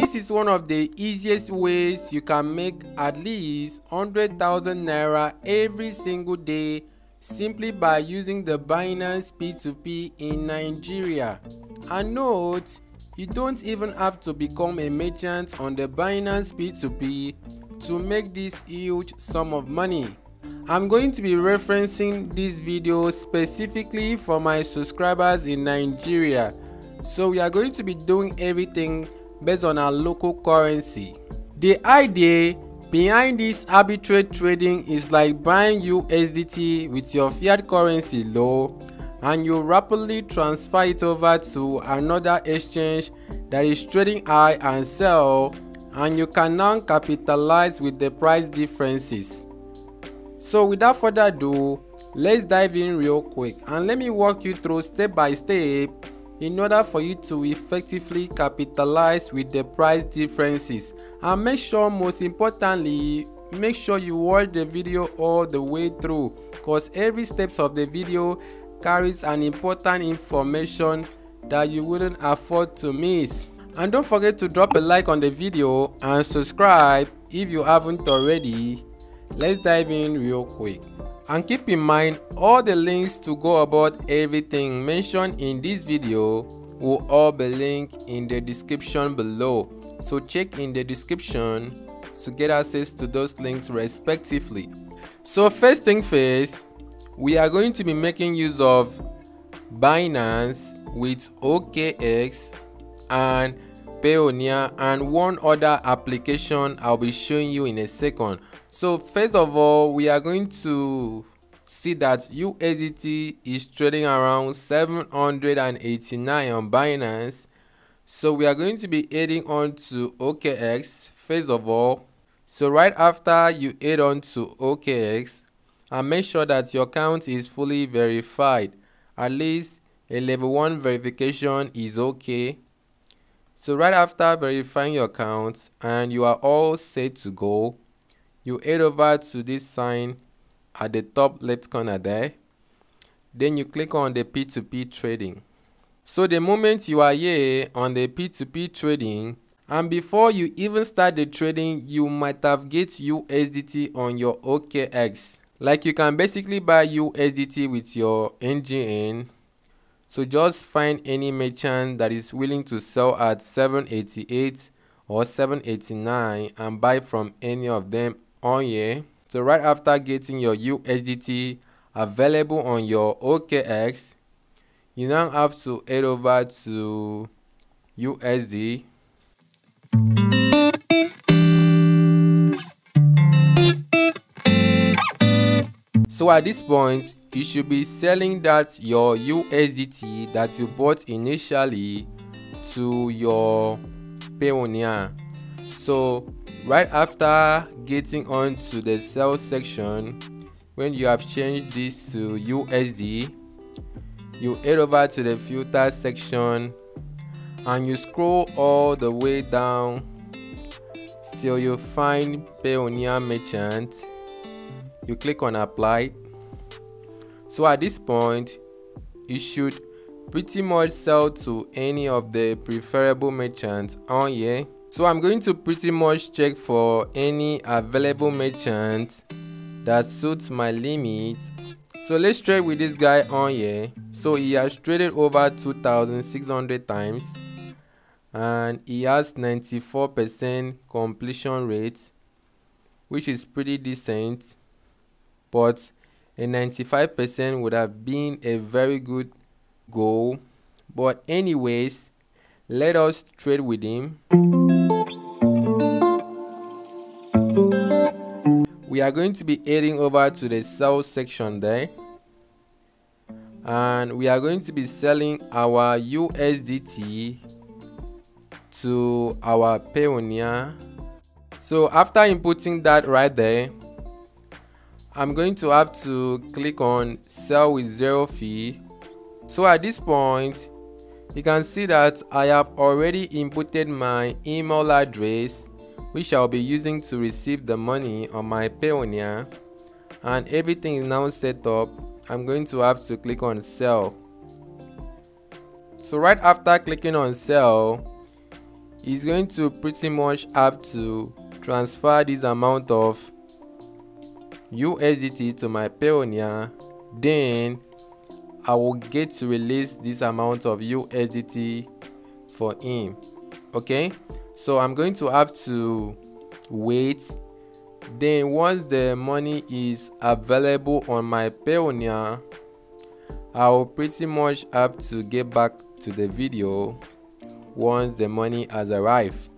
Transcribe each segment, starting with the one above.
This is one of the easiest ways you can make at least 100,000 naira every single day simply by using the Binance P2P in Nigeria. And note, you don't even have to become a merchant on the Binance P2P to make this huge sum of money. I'm going to be referencing this video specifically for my subscribers in Nigeria. So we are going to be doing everything based on our local currency. The idea behind this arbitrage trading is like buying USDT with your fiat currency low and you rapidly transfer it over to another exchange that is trading high and sell and you can now capitalize with the price differences. So without further ado, let's dive in real quick and let me walk you through step by step in order for you to effectively capitalize with the price differences. And make sure most importantly make sure you watch the video all the way through because every steps of the video carries an important information that you wouldn't afford to miss. And don't forget to drop a like on the video and subscribe if you haven't already. Let's dive in real quick and keep in mind all the links to go about everything mentioned in this video will all be linked in the description below. So check in the description to get access to those links respectively. So first thing first we are going to be making use of binance with okx and payoneer and one other application i'll be showing you in a second so first of all we are going to see that USDT is trading around 789 on Binance. So we are going to be adding on to OKX first of all. So right after you add on to OKX and make sure that your account is fully verified. At least a level 1 verification is okay. So right after verifying your account and you are all set to go you head over to this sign at the top left corner there. Then you click on the p2p trading. So the moment you are here on the p2p trading and before you even start the trading you might have get usdt on your okx like you can basically buy usdt with your ngn so just find any merchant that is willing to sell at 788 or 789 and buy from any of them on here. So right after getting your USDT available on your OKX you now have to head over to USD so at this point you should be selling that your USDT that you bought initially to your Payoneer so right after getting on to the sell section when you have changed this to USD you head over to the filter section and you scroll all the way down till you find Payoneer merchant. You click on apply. So at this point you should pretty much sell to any of the preferable merchants on here so i'm going to pretty much check for any available merchant that suits my limits. So let's trade with this guy on here. So he has traded over 2600 times and he has 94 percent completion rate which is pretty decent. But a 95 percent would have been a very good goal. But anyways let us trade with him we are going to be heading over to the sell section there. And we are going to be selling our USDT to our Payoneer so after inputting that right there I'm going to have to click on sell with zero fee. So at this point you can see that I have already inputted my email address which I'll be using to receive the money on my Payoneer and everything is now set up. I'm going to have to click on sell. So right after clicking on sell is going to pretty much have to transfer this amount of USDT to my Payoneer then I will get to release this amount of USDT for him. Okay so I'm going to have to wait. Then once the money is available on my Payoneer I will pretty much have to get back to the video once the money has arrived.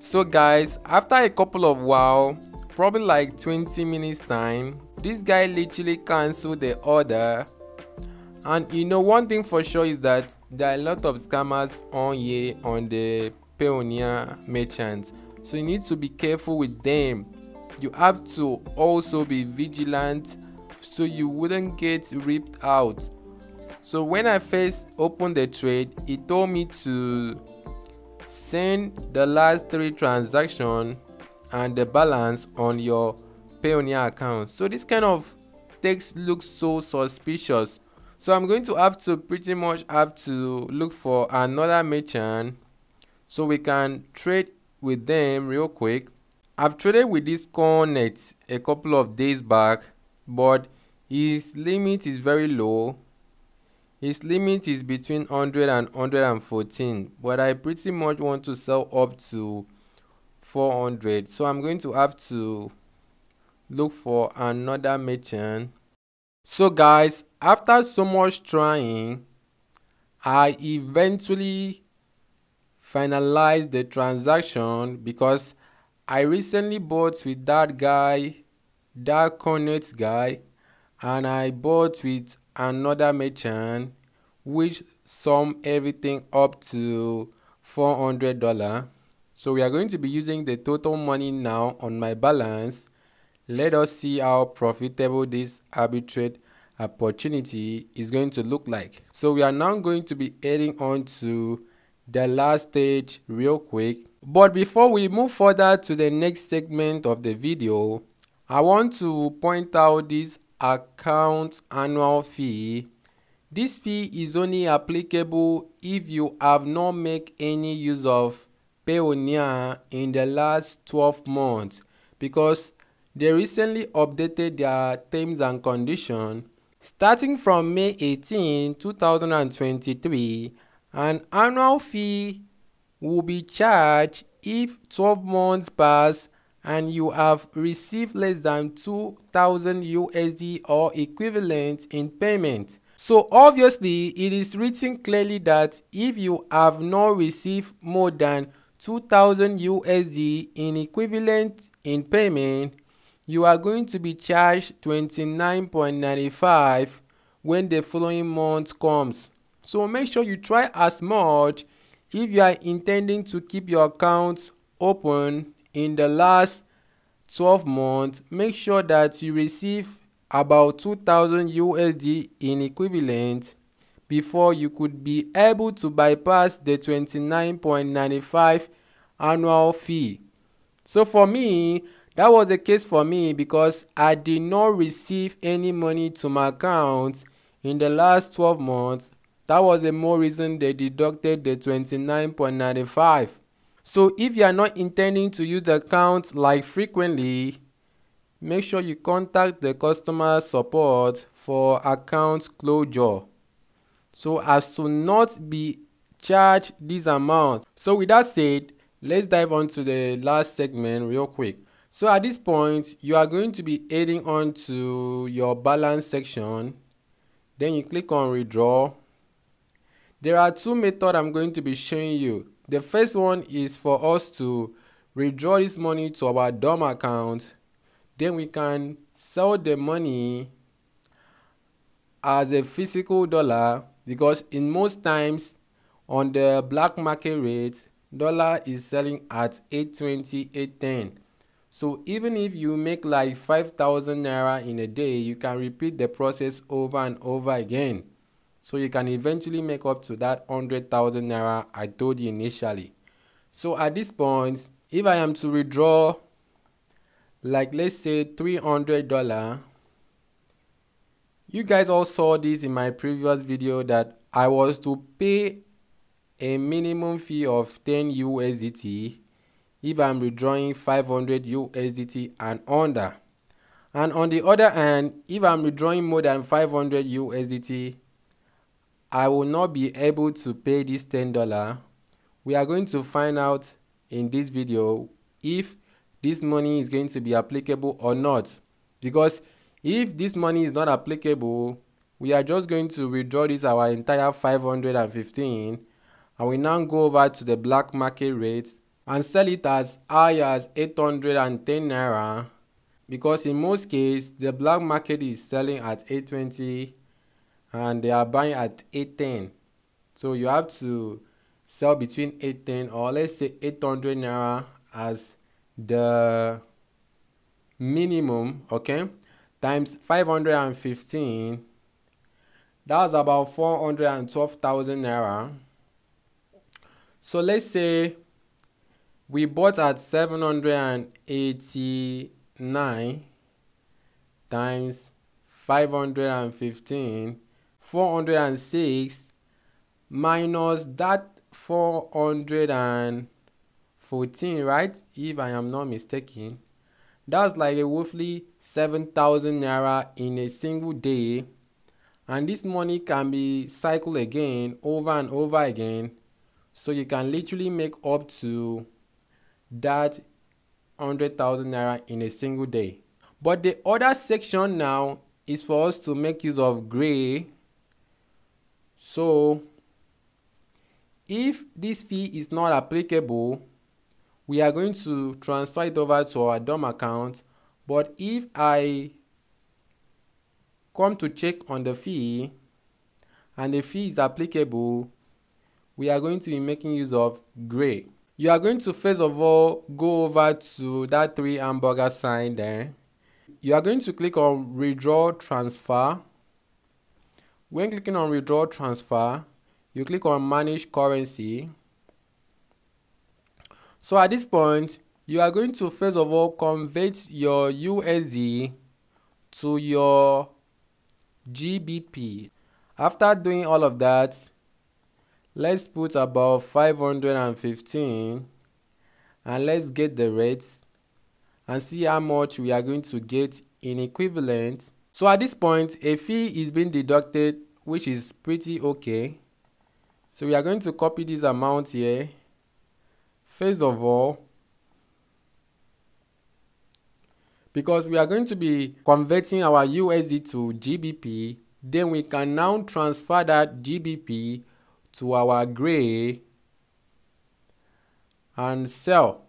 So guys after a couple of while probably like 20 minutes time this guy literally canceled the order. And you know one thing for sure is that there are a lot of scammers on here on the Payoneer merchants so you need to be careful with them you have to also be vigilant so you wouldn't get ripped out so when i first opened the trade it told me to send the last three transactions and the balance on your Payoneer account. So this kind of text looks so suspicious. So I'm going to have to pretty much have to look for another merchant so we can trade with them real quick. I've traded with this Connect a couple of days back but his limit is very low. His limit is between 100 and 114 but I pretty much want to sell up to 400 so I'm going to have to look for another merchant so guys after so much trying i eventually finalized the transaction because i recently bought with that guy that connect guy and i bought with another merchant which sum everything up to four hundred dollar so we are going to be using the total money now on my balance let us see how profitable this arbitrage opportunity is going to look like. So we are now going to be heading on to the last stage real quick. But before we move further to the next segment of the video, I want to point out this account annual fee. This fee is only applicable if you have not made any use of Payoneer in the last 12 months because they recently updated their terms and conditions. Starting from May 18, 2023, an annual fee will be charged if 12 months pass and you have received less than 2000 USD or equivalent in payment. So obviously it is written clearly that if you have not received more than 2000 USD in equivalent in payment, you are going to be charged 29.95 when the following month comes. So make sure you try as much if you are intending to keep your account open in the last 12 months. Make sure that you receive about 2000 USD in equivalent before you could be able to bypass the 29.95 annual fee. So for me, that was the case for me because I did not receive any money to my account in the last 12 months. That was the more reason they deducted the 29.95. So if you are not intending to use the account like frequently, make sure you contact the customer support for account closure so as to not be charged this amount. So with that said, let's dive on to the last segment real quick. So at this point, you are going to be heading on to your balance section. Then you click on withdraw. There are two methods I'm going to be showing you. The first one is for us to withdraw this money to our DOM account. Then we can sell the money as a physical dollar because in most times on the black market rate dollar is selling at 820 810 so even if you make like 5000 naira in a day you can repeat the process over and over again so you can eventually make up to that 100000 naira i told you initially so at this point if i am to withdraw like let's say 300 dollar you guys all saw this in my previous video that i was to pay a minimum fee of 10 USDT if I'm withdrawing 500 USDT and under. And on the other hand, if I'm withdrawing more than 500 USDT, I will not be able to pay this $10. We are going to find out in this video if this money is going to be applicable or not. Because if this money is not applicable, we are just going to withdraw this our entire 515 and we now go over to the black market rate and sell it as high as 810 naira because in most cases the black market is selling at 820 and they are buying at 810 so you have to sell between 810 or let's say 800 naira as the minimum okay times 515 that's about 412,000 naira. So let's say we bought at 789 times 515 406 minus that 414 right if i am not mistaken that's like a roughly 7000 naira in a single day and this money can be cycled again over and over again so you can literally make up to that 100,000 naira in a single day. But the other section now is for us to make use of Grey. So if this fee is not applicable, we are going to transfer it over to our DOM account. But if I come to check on the fee and the fee is applicable, we are going to be making use of Grey. You are going to first of all go over to that three hamburger sign there. You are going to click on withdraw transfer. When clicking on withdraw transfer, you click on manage currency. So at this point, you are going to first of all convert your USD to your GBP. After doing all of that, let's put about 515 and let's get the rates and see how much we are going to get in equivalent so at this point a fee is being deducted which is pretty okay. So we are going to copy this amount here. First of all because we are going to be converting our USD to GBP then we can now transfer that GBP to our Grey and sell.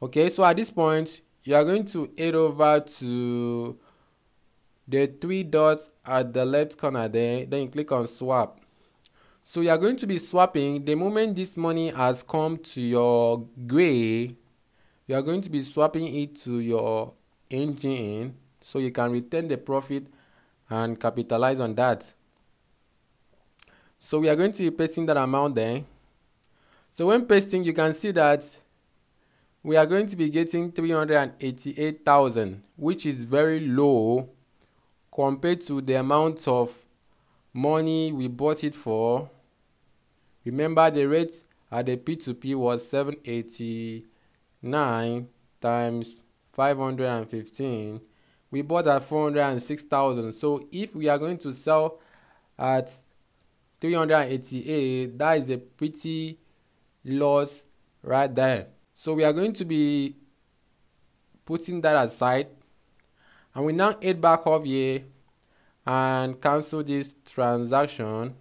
Okay so at this point you are going to head over to the three dots at the left corner there then you click on swap. So you are going to be swapping the moment this money has come to your Grey you are going to be swapping it to your NGN. So you can retain the profit and capitalize on that. So we are going to be pasting that amount there. So when pasting, you can see that we are going to be getting 388,000, which is very low compared to the amount of money we bought it for. Remember the rate at the P2P was 789 times 515. We bought at 406,000. So if we are going to sell at 388 that is a pretty loss right there so we are going to be putting that aside and we now head back up here and cancel this transaction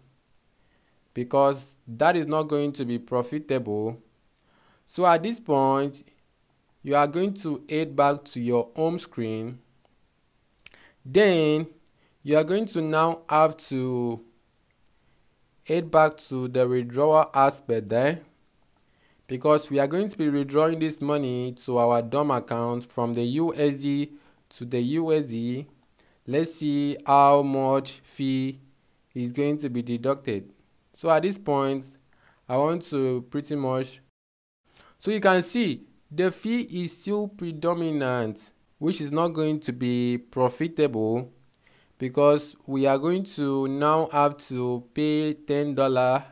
because that is not going to be profitable. So at this point you are going to head back to your home screen. Then you are going to now have to head back to the withdrawal aspect there because we are going to be withdrawing this money to our DOM account from the USD to the USD. Let's see how much fee is going to be deducted. So at this point, I want to pretty much, so you can see the fee is still predominant, which is not going to be profitable because we are going to now have to pay ten dollar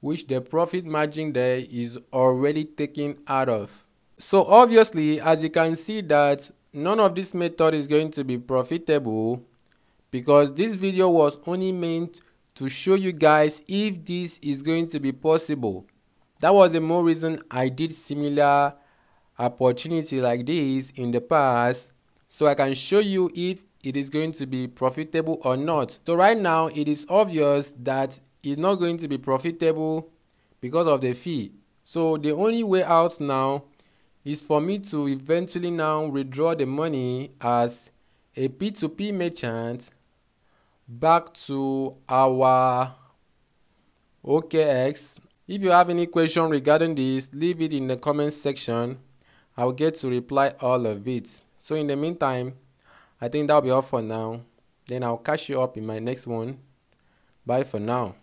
which the profit margin there is already taken out of. So obviously as you can see that none of this method is going to be profitable because this video was only meant to show you guys if this is going to be possible. That was the more reason I did similar opportunity like this in the past so I can show you if it is going to be profitable or not. So right now it is obvious that it's not going to be profitable because of the fee. So the only way out now is for me to eventually now withdraw the money as a P2P merchant back to our OKX. If you have any question regarding this, leave it in the comment section. I'll get to reply all of it. So in the meantime, I think that'll be all for now. Then I'll catch you up in my next one. Bye for now.